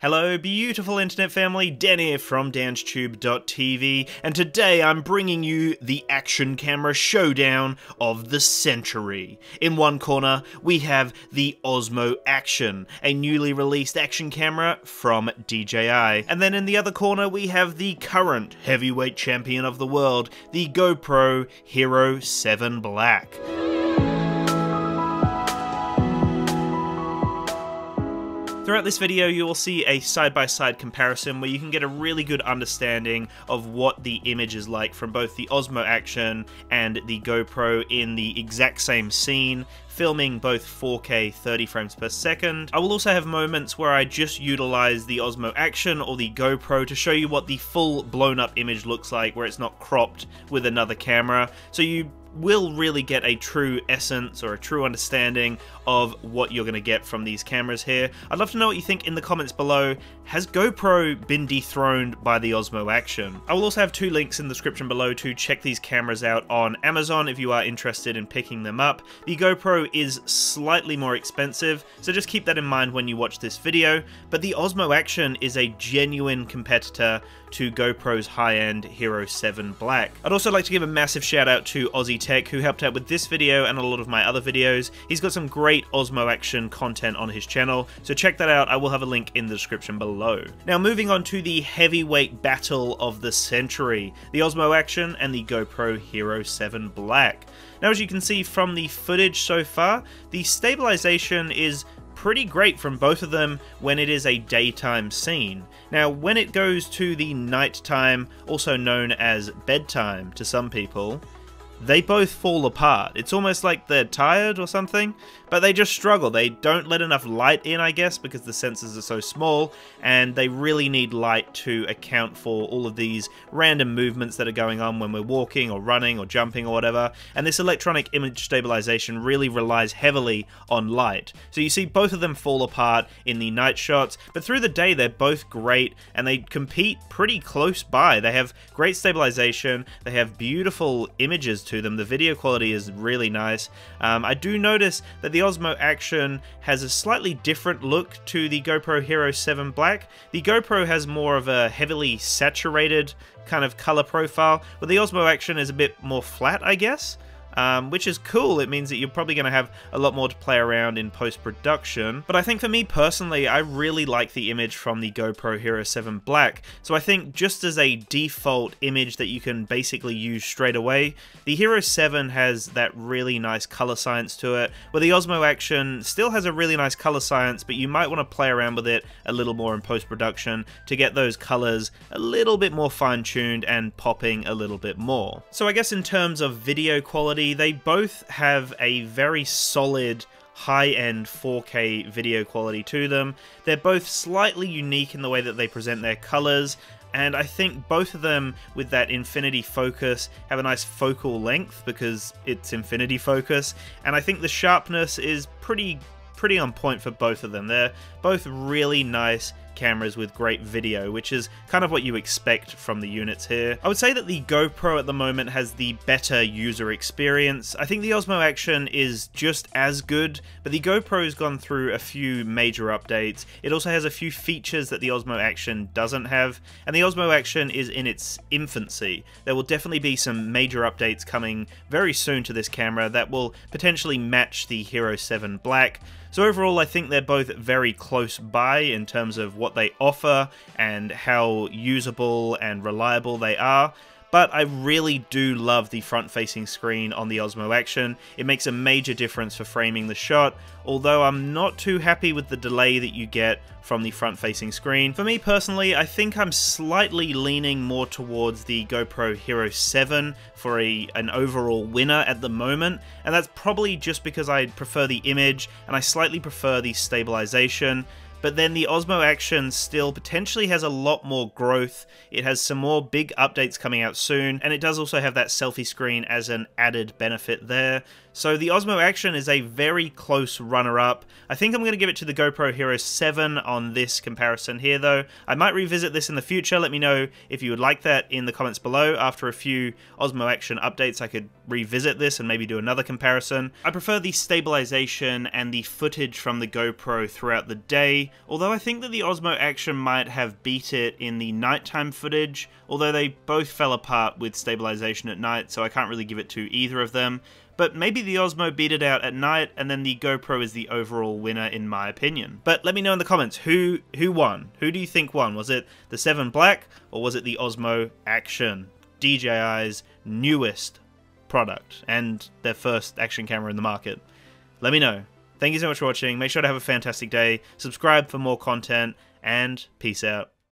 Hello, beautiful internet family, Dan here from DansTube.tv, and today I'm bringing you the action camera showdown of the century. In one corner, we have the Osmo Action, a newly released action camera from DJI. And then in the other corner, we have the current heavyweight champion of the world, the GoPro Hero 7 Black. Throughout this video, you will see a side-by-side -side comparison where you can get a really good understanding of what the image is like from both the Osmo Action and the GoPro in the exact same scene, filming both 4K 30 frames per second. I will also have moments where I just utilize the Osmo Action or the GoPro to show you what the full blown up image looks like where it's not cropped with another camera. So you will really get a true essence or a true understanding of what you're going to get from these cameras here. I'd love to know what you think in the comments below. Has GoPro been dethroned by the Osmo Action? I will also have two links in the description below to check these cameras out on Amazon if you are interested in picking them up. The GoPro is slightly more expensive, so just keep that in mind when you watch this video, but the Osmo Action is a genuine competitor to GoPro's high-end Hero 7 Black. I'd also like to give a massive shout out to OzzieTech who helped out with this video and a lot of my other videos. He's got some great Osmo Action content on his channel, so check that out. I will have a link in the description below. Now moving on to the heavyweight battle of the century, the Osmo Action and the GoPro Hero 7 Black. Now as you can see from the footage so far, the stabilization is pretty great from both of them when it is a daytime scene. Now, when it goes to the nighttime, also known as bedtime to some people, they both fall apart. It's almost like they're tired or something, but they just struggle. They don't let enough light in, I guess, because the sensors are so small, and they really need light to account for all of these random movements that are going on when we're walking or running or jumping or whatever. And this electronic image stabilization really relies heavily on light. So you see both of them fall apart in the night shots, but through the day they're both great and they compete pretty close by. They have great stabilization, they have beautiful images to them. The video quality is really nice. Um, I do notice that the Osmo Action has a slightly different look to the GoPro Hero 7 Black. The GoPro has more of a heavily saturated kind of color profile, but the Osmo Action is a bit more flat, I guess um, which is cool. It means that you're probably going to have a lot more to play around in post-production. But I think for me personally, I really like the image from the GoPro Hero 7 Black. So I think just as a default image that you can basically use straight away, the Hero 7 has that really nice color science to it, where the Osmo Action still has a really nice color science, but you might want to play around with it a little more in post-production to get those colors a little bit more fine-tuned and popping a little bit more. So I guess in terms of video quality, they both have a very solid high-end 4K video quality to them. They're both slightly unique in the way that they present their colors, and I think both of them with that infinity focus have a nice focal length because it's infinity focus, and I think the sharpness is pretty pretty on point for both of them. They're both really nice cameras with great video, which is kind of what you expect from the units here. I would say that the GoPro at the moment has the better user experience. I think the Osmo Action is just as good, but the GoPro's gone through a few major updates. It also has a few features that the Osmo Action doesn't have, and the Osmo Action is in its infancy. There will definitely be some major updates coming very soon to this camera that will potentially match the Hero 7 Black, so overall, I think they're both very close by in terms of what they offer and how usable and reliable they are but I really do love the front-facing screen on the Osmo Action. It makes a major difference for framing the shot, although I'm not too happy with the delay that you get from the front-facing screen. For me personally, I think I'm slightly leaning more towards the GoPro Hero 7 for a an overall winner at the moment, and that's probably just because I prefer the image and I slightly prefer the stabilization. But then the Osmo Action still potentially has a lot more growth. It has some more big updates coming out soon, and it does also have that selfie screen as an added benefit there. So the Osmo Action is a very close runner-up. I think I'm going to give it to the GoPro Hero 7 on this comparison here though. I might revisit this in the future. Let me know if you would like that in the comments below. After a few Osmo Action updates I could revisit this and maybe do another comparison. I prefer the stabilization and the footage from the GoPro throughout the day, although I think that the Osmo Action might have beat it in the nighttime footage, although they both fell apart with stabilization at night, so I can't really give it to either of them but maybe the Osmo beat it out at night, and then the GoPro is the overall winner in my opinion. But let me know in the comments, who who won? Who do you think won? Was it the 7 Black, or was it the Osmo Action? DJI's newest product, and their first action camera in the market. Let me know. Thank you so much for watching, make sure to have a fantastic day, subscribe for more content, and peace out.